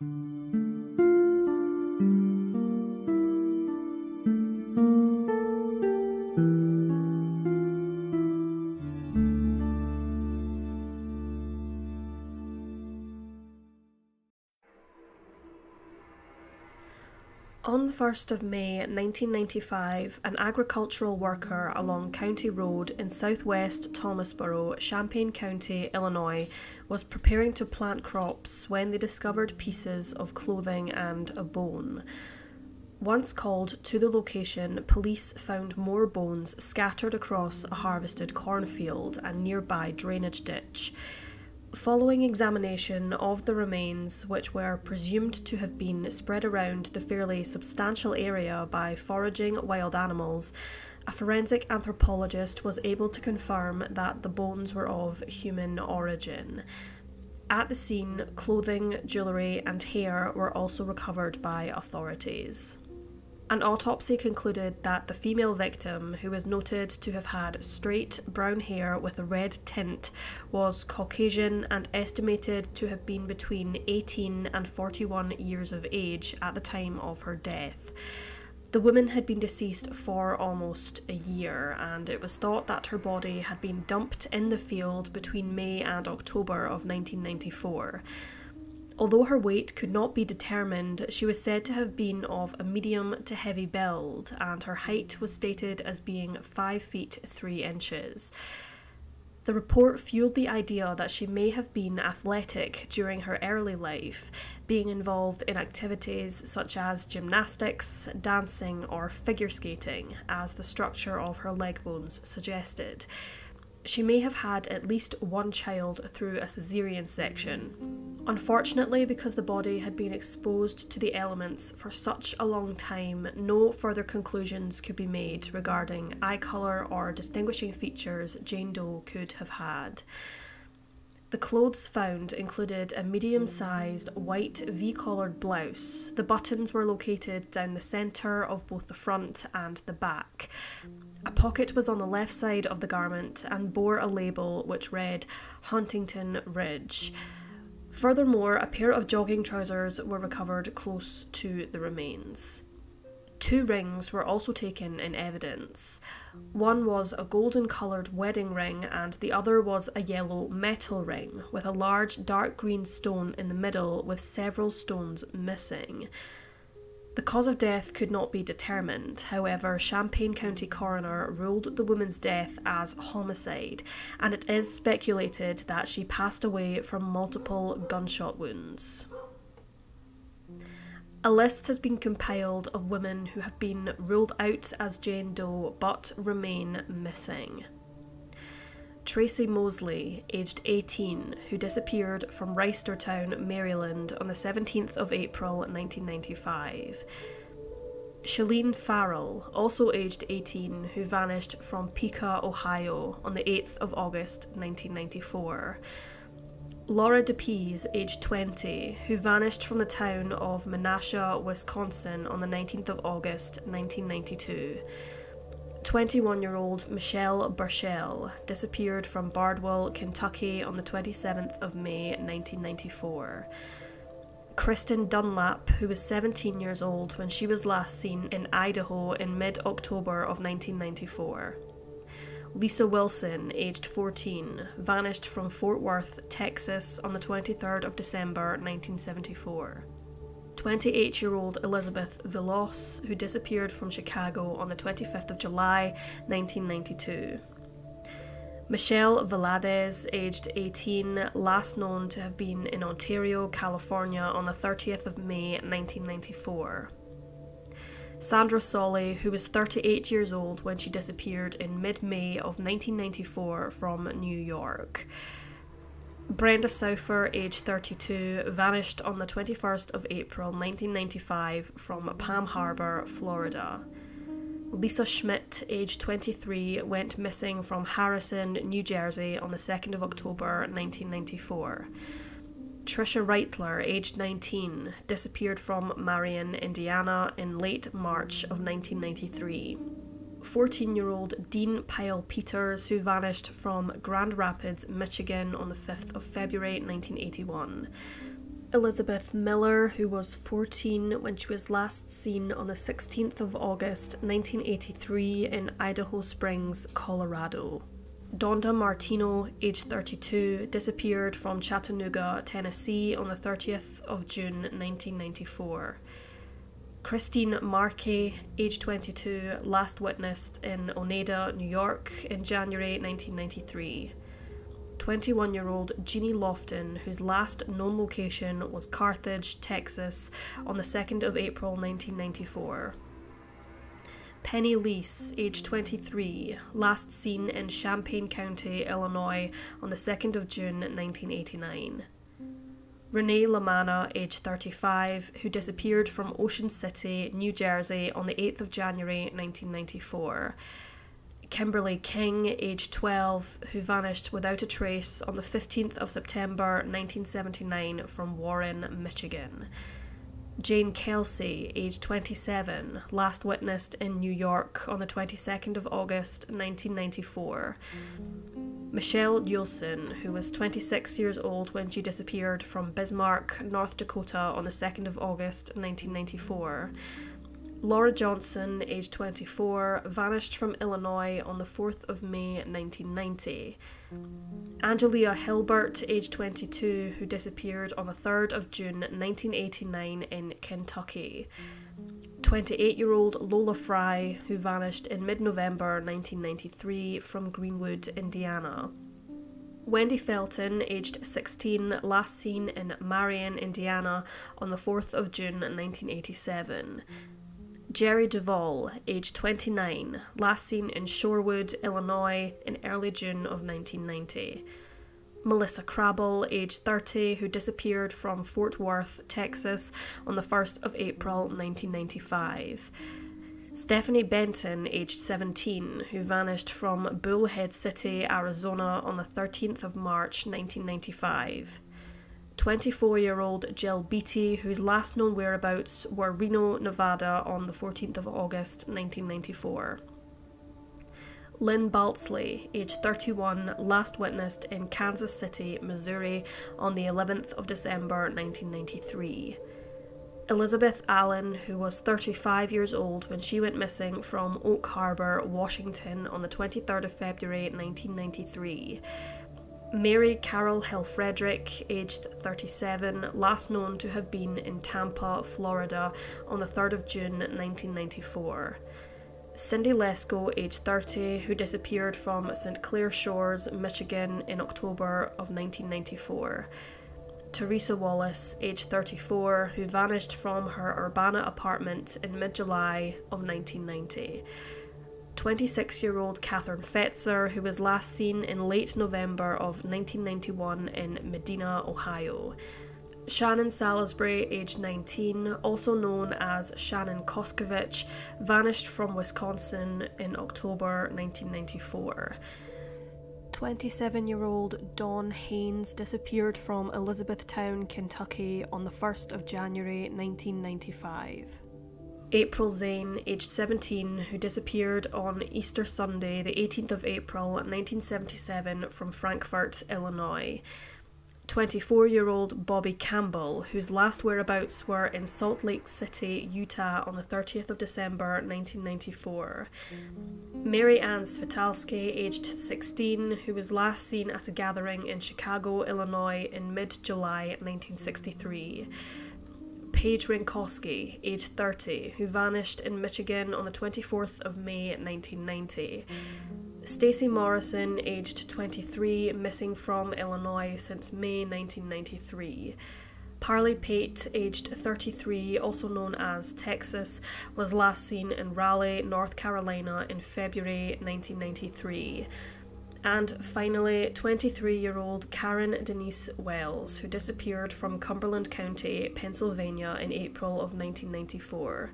Thank you. On the 1st of May 1995, an agricultural worker along County Road in southwest Thomasboro, Champaign County, Illinois, was preparing to plant crops when they discovered pieces of clothing and a bone. Once called to the location, police found more bones scattered across a harvested cornfield and nearby drainage ditch. Following examination of the remains, which were presumed to have been spread around the fairly substantial area by foraging wild animals, a forensic anthropologist was able to confirm that the bones were of human origin. At the scene, clothing, jewellery, and hair were also recovered by authorities. An autopsy concluded that the female victim, who was noted to have had straight brown hair with a red tint, was Caucasian and estimated to have been between 18 and 41 years of age at the time of her death. The woman had been deceased for almost a year, and it was thought that her body had been dumped in the field between May and October of 1994. Although her weight could not be determined, she was said to have been of a medium to heavy build, and her height was stated as being 5 feet 3 inches. The report fueled the idea that she may have been athletic during her early life, being involved in activities such as gymnastics, dancing, or figure skating, as the structure of her leg bones suggested. She may have had at least one child through a caesarean section. Unfortunately, because the body had been exposed to the elements for such a long time, no further conclusions could be made regarding eye colour or distinguishing features Jane Doe could have had. The clothes found included a medium sized white V collared blouse. The buttons were located down the centre of both the front and the back. A pocket was on the left side of the garment and bore a label which read Huntington Ridge. Furthermore, a pair of jogging trousers were recovered close to the remains. Two rings were also taken in evidence. One was a golden coloured wedding ring, and the other was a yellow metal ring with a large dark green stone in the middle with several stones missing. The cause of death could not be determined, however, Champaign County coroner ruled the woman's death as homicide, and it is speculated that she passed away from multiple gunshot wounds. A list has been compiled of women who have been ruled out as Jane Doe but remain missing. Tracy Mosley, aged 18, who disappeared from Reisterstown, Maryland on the 17th of April 1995. Shalene Farrell, also aged 18, who vanished from Piqua, Ohio on the 8th of August 1994. Laura DePease, aged 20, who vanished from the town of Menasha, Wisconsin on the 19th of August 1992. 21 year old Michelle Burchell disappeared from Bardwell, Kentucky on the 27th of May 1994. Kristen Dunlap, who was 17 years old when she was last seen in Idaho in mid October of 1994. Lisa Wilson, aged 14, vanished from Fort Worth, Texas on the 23rd of December 1974. 28 year old Elizabeth Villos, who disappeared from Chicago on the 25th of July 1992. Michelle Valadez, aged 18, last known to have been in Ontario, California on the 30th of May 1994. Sandra Solly, who was 38 years old when she disappeared in mid May of 1994 from New York. Brenda Souther, age 32, vanished on the 21st of April 1995 from Palm Harbor, Florida. Lisa Schmidt, age 23, went missing from Harrison, New Jersey on the 2nd of October 1994. Tricia Reitler, aged 19, disappeared from Marion, Indiana in late March of 1993. 14 year old Dean Pyle Peters, who vanished from Grand Rapids, Michigan on the 5th of February 1981. Elizabeth Miller, who was 14 when she was last seen on the 16th of August 1983 in Idaho Springs, Colorado. Donda Martino, age 32, disappeared from Chattanooga, Tennessee on the 30th of June 1994. Christine Markey, age 22, last witnessed in Oneida, New York in January 1993. 21 year old Jeannie Lofton, whose last known location was Carthage, Texas, on the 2nd of April 1994. Penny Lease, age 23, last seen in Champaign County, Illinois, on the 2nd of June 1989. Renee Lamanna, age 35, who disappeared from Ocean City, New Jersey on the 8th of January 1994. Kimberly King, age 12, who vanished without a trace on the 15th of September 1979 from Warren, Michigan. Jane Kelsey, age 27, last witnessed in New York on the 22nd of August 1994. Michelle Nielsen, who was 26 years old when she disappeared from Bismarck, North Dakota on the 2nd of August 1994. Laura Johnson, aged 24, vanished from Illinois on the 4th of May 1990. Angelia Hilbert, aged 22, who disappeared on the 3rd of June 1989 in Kentucky. 28 year old Lola Fry, who vanished in mid November 1993 from Greenwood, Indiana. Wendy Felton, aged 16, last seen in Marion, Indiana on the 4th of June 1987. Jerry Duvall, aged 29, last seen in Shorewood, Illinois in early June of 1990. Melissa Crabble, age 30, who disappeared from Fort Worth, Texas on the 1st of April 1995. Stephanie Benton, aged 17, who vanished from Bullhead City, Arizona on the 13th of March 1995. 24 year old Jill Beatty, whose last known whereabouts were Reno, Nevada on the 14th of August 1994. Lynn Baltsley, age 31, last witnessed in Kansas City, Missouri on the 11th of December 1993. Elizabeth Allen, who was 35 years old when she went missing from Oak Harbor, Washington on the 23rd of February 1993. Mary Carol Hill Frederick, aged 37, last known to have been in Tampa, Florida on the 3rd of June 1994. Cindy Lesko, aged 30, who disappeared from St. Clair Shores, Michigan in October of 1994. Teresa Wallace, aged 34, who vanished from her Urbana apartment in mid July of 1990. 26 year old Catherine Fetzer, who was last seen in late November of 1991 in Medina, Ohio. Shannon Salisbury, aged 19, also known as Shannon Koskovich, vanished from Wisconsin in October 1994. 27 year old Dawn Haynes disappeared from Elizabethtown, Kentucky on the 1st of January 1995. April Zane, aged 17, who disappeared on Easter Sunday, the 18th of April 1977, from Frankfort, Illinois. 24 year old Bobby Campbell, whose last whereabouts were in Salt Lake City, Utah on the 30th of December 1994. Mary Ann Svitalski, aged 16, who was last seen at a gathering in Chicago, Illinois in mid July 1963. Paige Rinkowski, aged 30, who vanished in Michigan on the 24th of May 1990. Stacey Morrison, aged 23, missing from Illinois since May 1993. Parley Pate, aged 33, also known as Texas, was last seen in Raleigh, North Carolina in February 1993. And finally, 23 year old Karen Denise Wells, who disappeared from Cumberland County, Pennsylvania in April of 1994.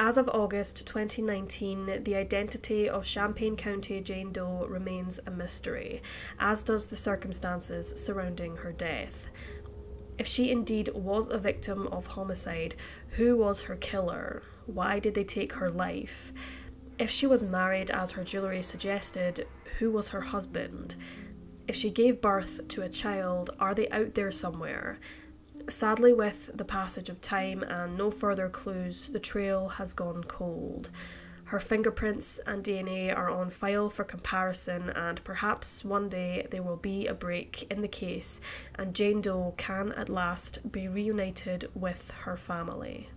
As of August 2019, the identity of Champaign County Jane Doe remains a mystery, as does the circumstances surrounding her death. If she indeed was a victim of homicide, who was her killer? Why did they take her life? If she was married, as her jewellery suggested, who was her husband? If she gave birth to a child, are they out there somewhere? Sadly, with the passage of time and no further clues, the trail has gone cold. Her fingerprints and DNA are on file for comparison, and perhaps one day there will be a break in the case and Jane Doe can at last be reunited with her family.